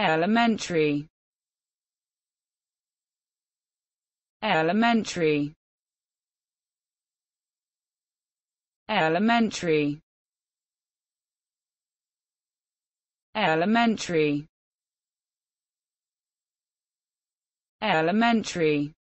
elementary. Elementary. Elementary. Elementary. Elementary.